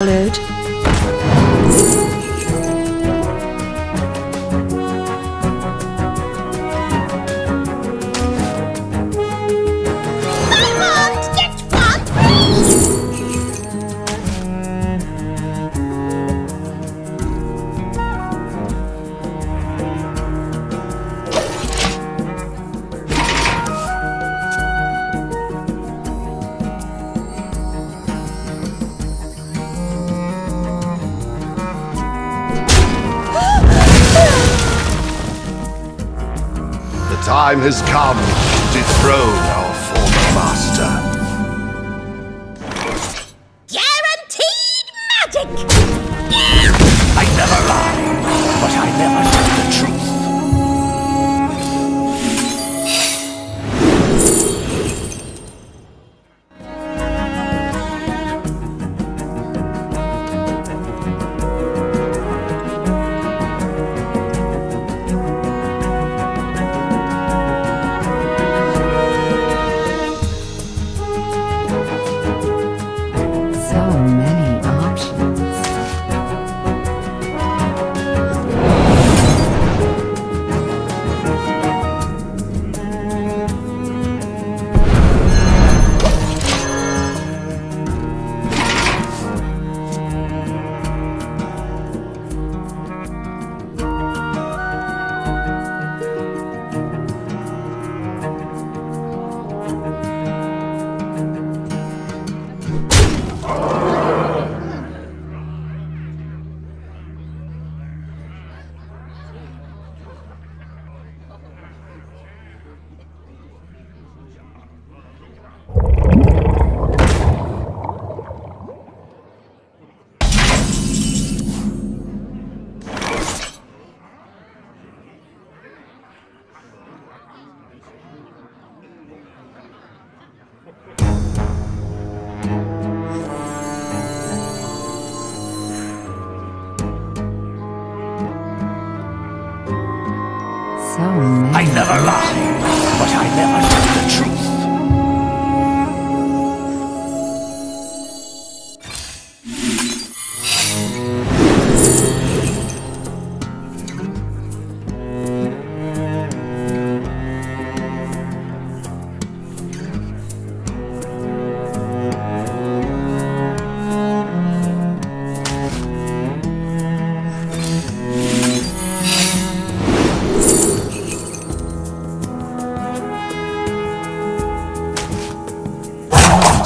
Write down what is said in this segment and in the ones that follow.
followed time has come. To dethrone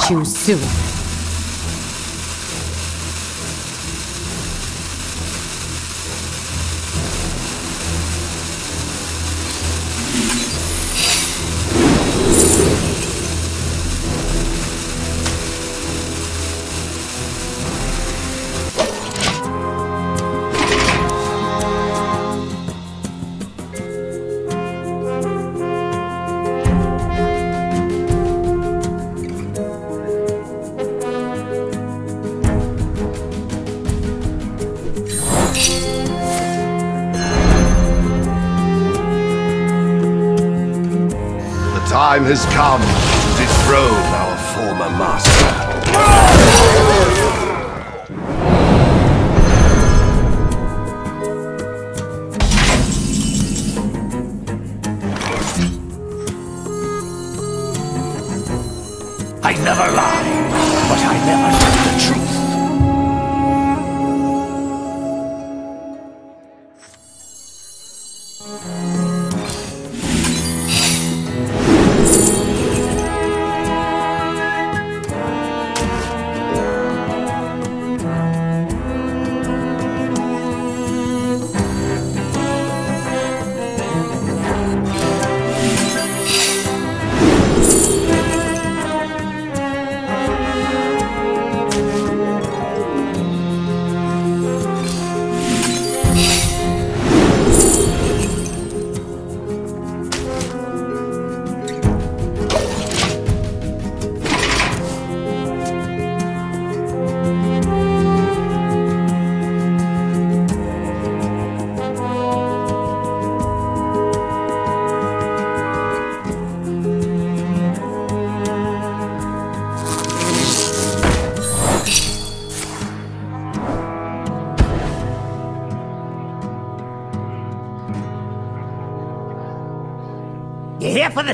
choose two. has come.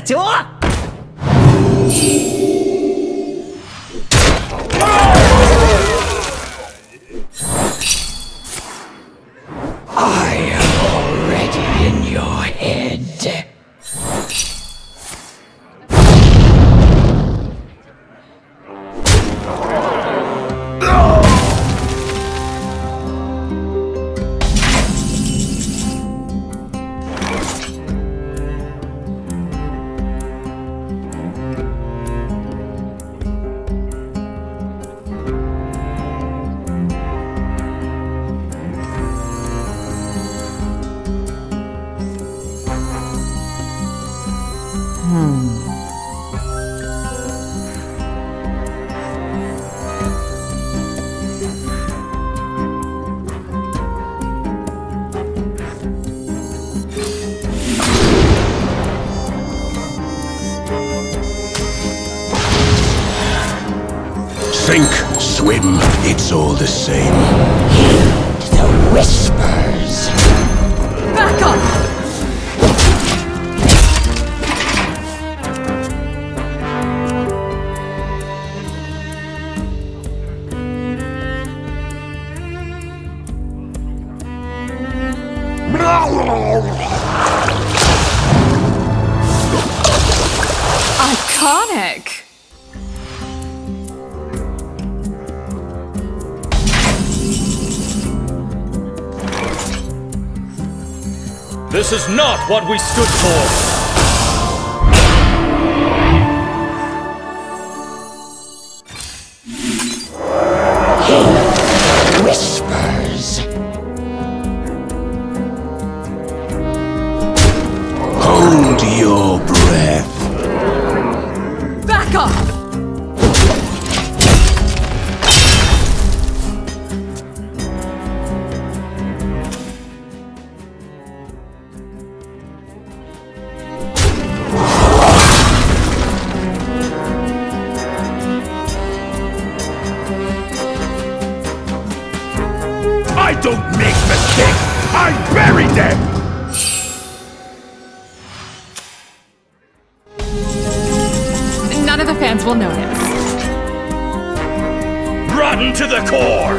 Here for it's all the same. The whispers. Back up! Iconic! This is not what we stood for! I don't make mistakes. I bury them. None of the fans will notice. Rotten to the core!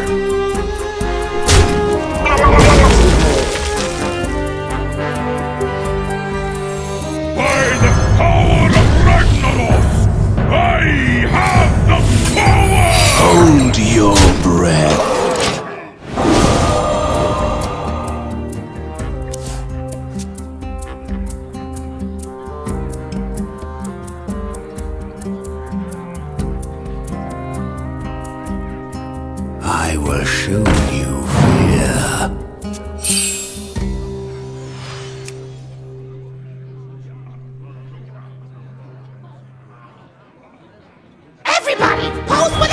By the Everybody,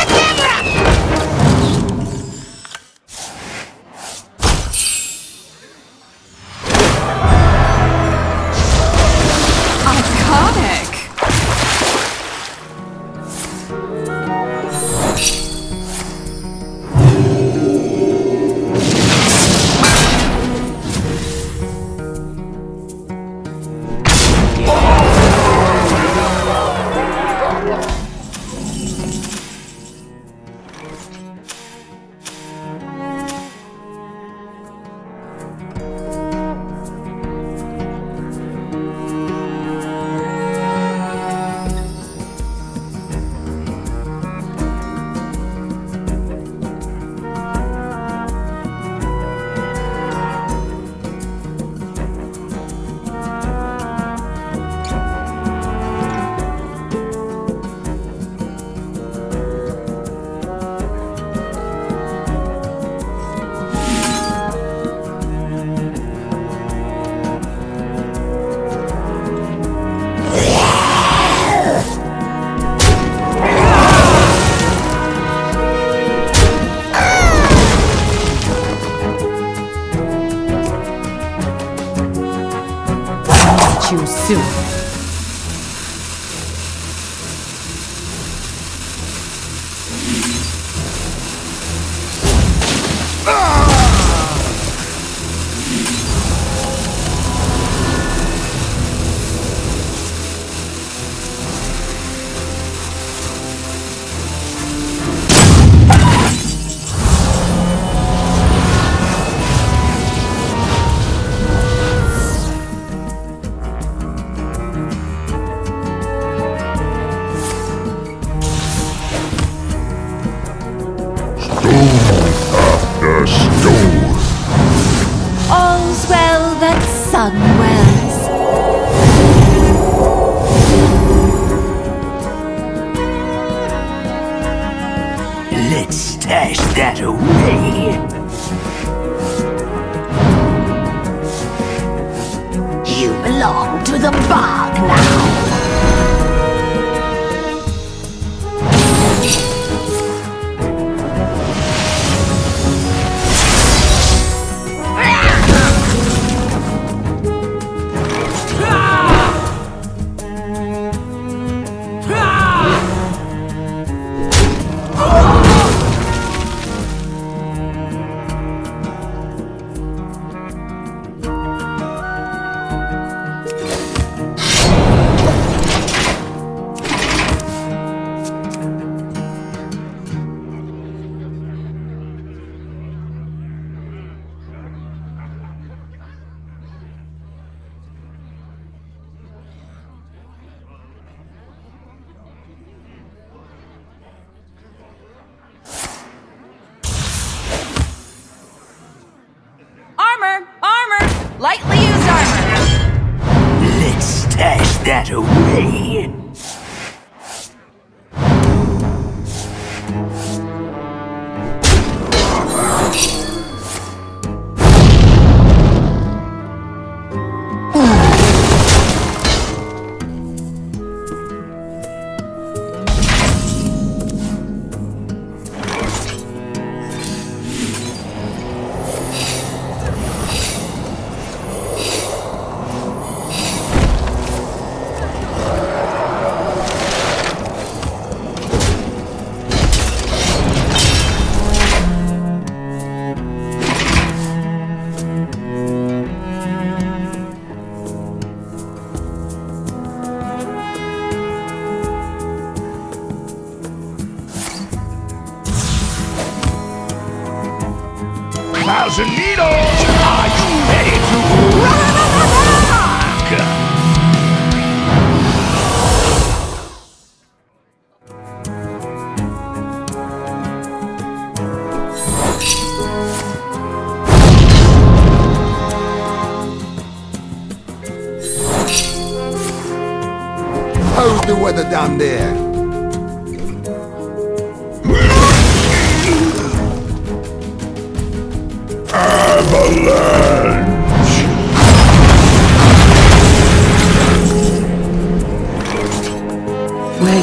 weather down there?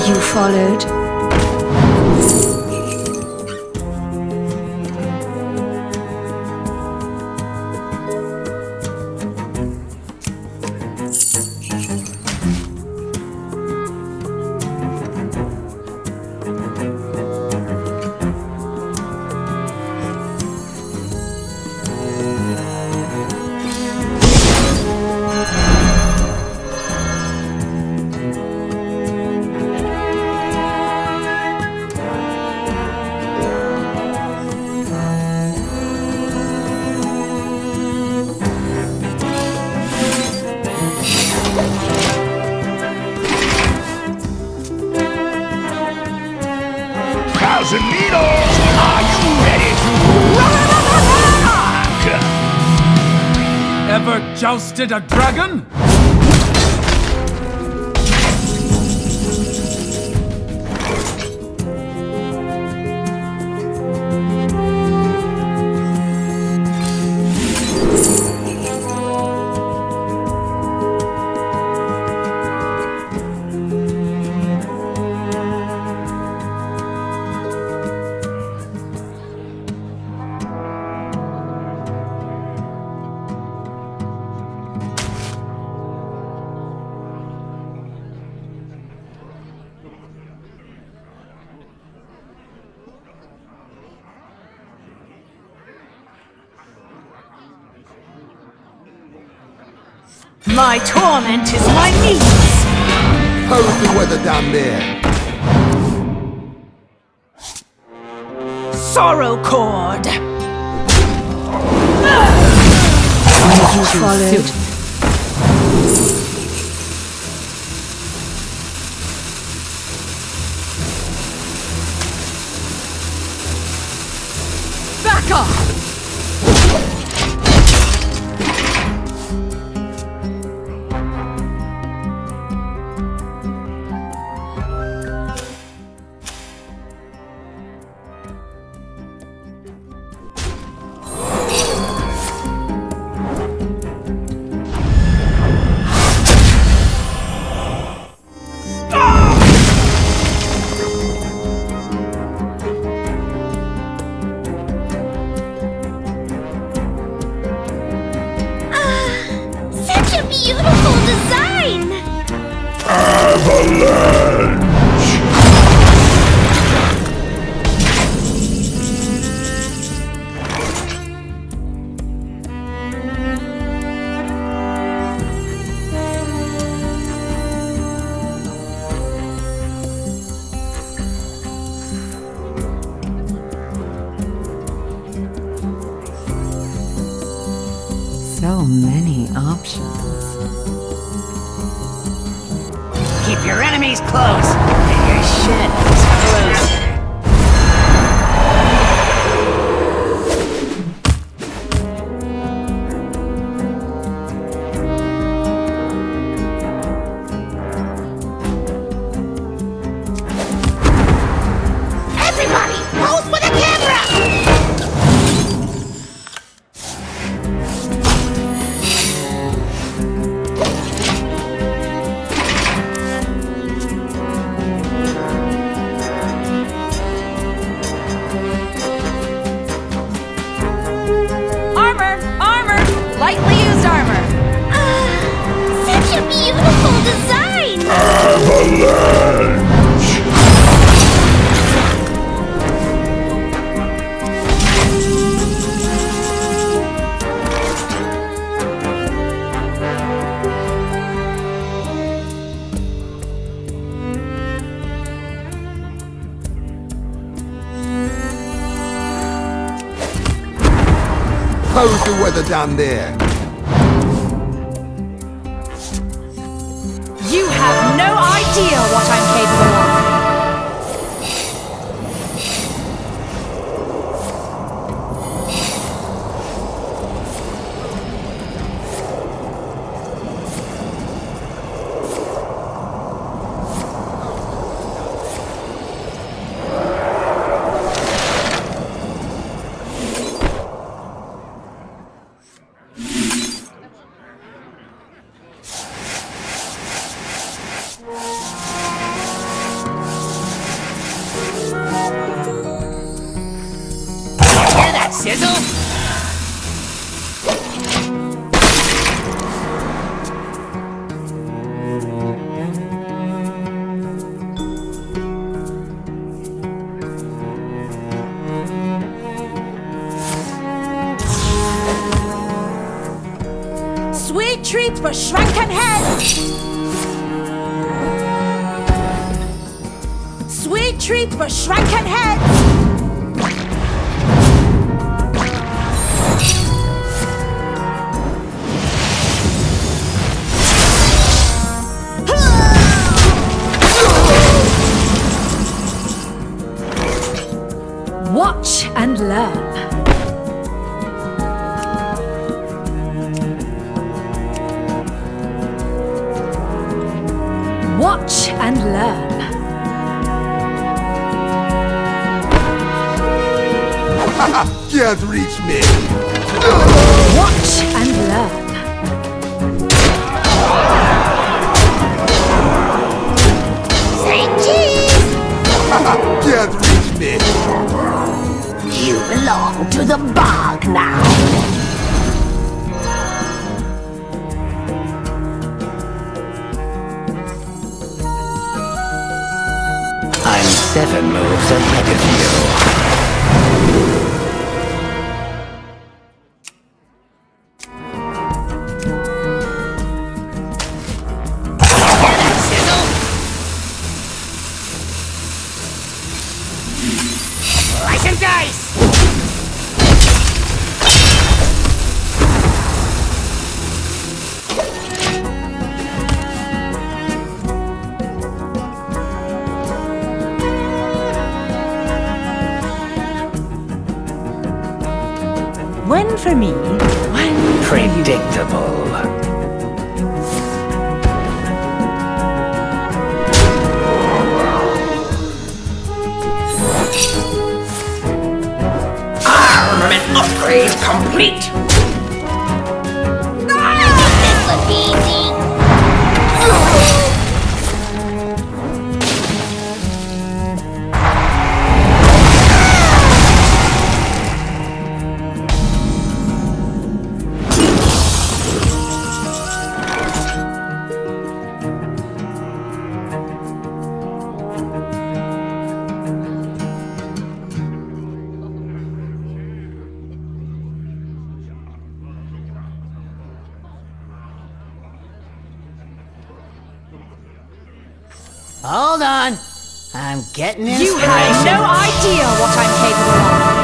You followed? Jousted a dragon? My torment is my means. How's the weather down there? Sorrow cord. Were How's the weather down there? You have no idea what I'm capable of. Treats for shrunken heads. Sweet treats for shrunken heads. Can't reach me. Watch and learn. Say cheese! Can't reach me. You belong to the bog now. I'm seven moves ahead of you. One for me, one. Predictable. Ah, Armament upgrade complete. Getting You have no idea what I'm capable of.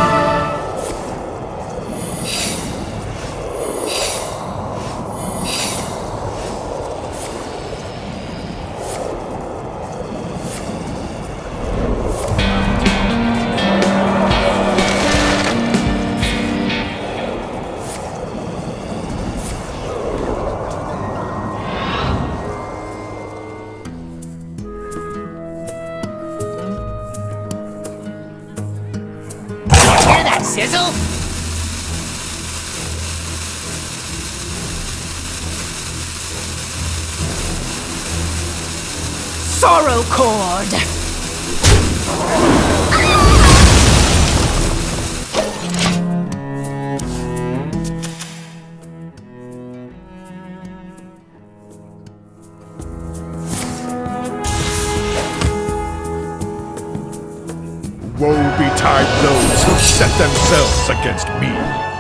Woe betide those who set themselves against me.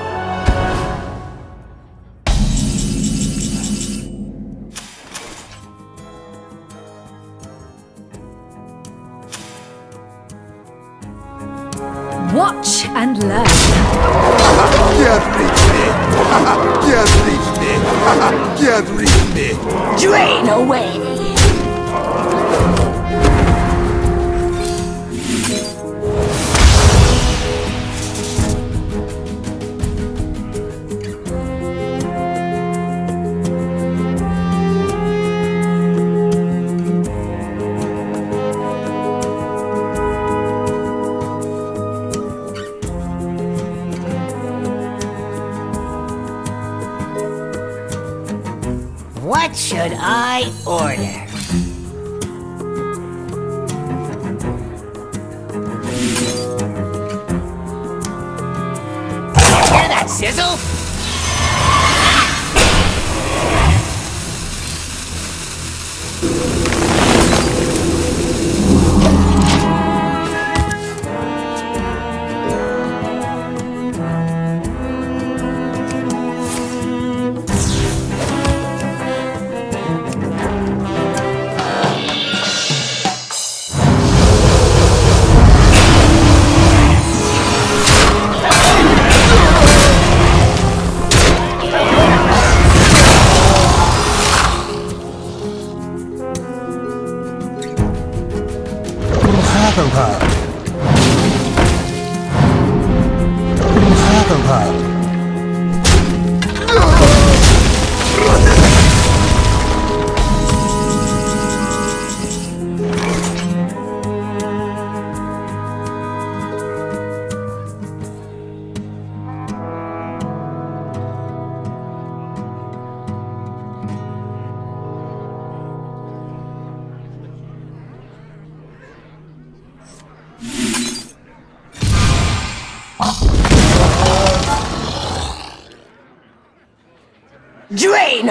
What should I order? Hear that sizzle?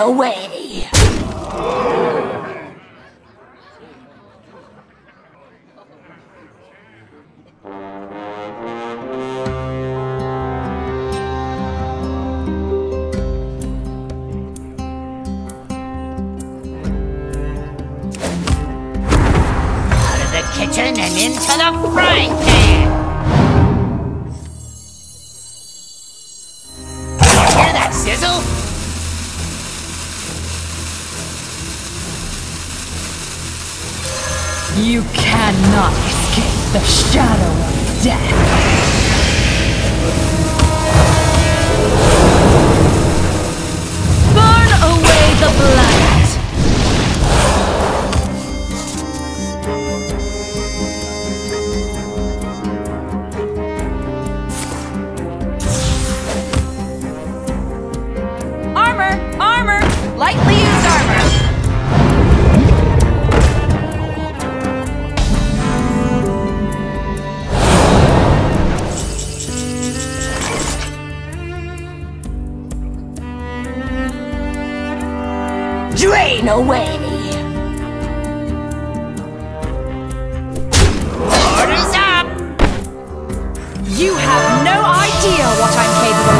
Away! Kitchen and into the frying pan! You cannot escape the shadow of death! Drain away! Orders up! You have no idea what I'm capable of!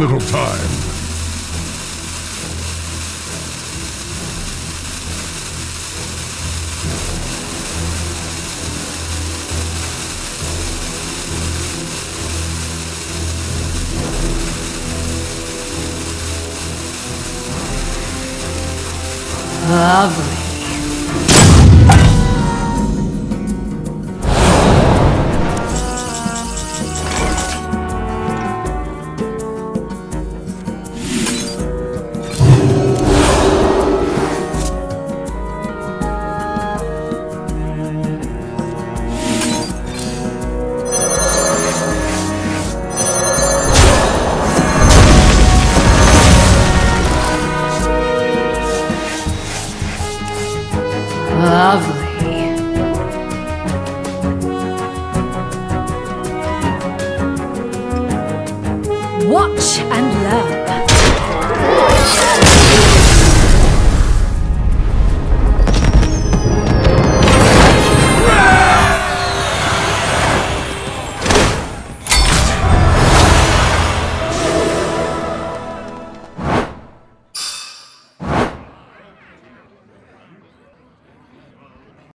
Little time.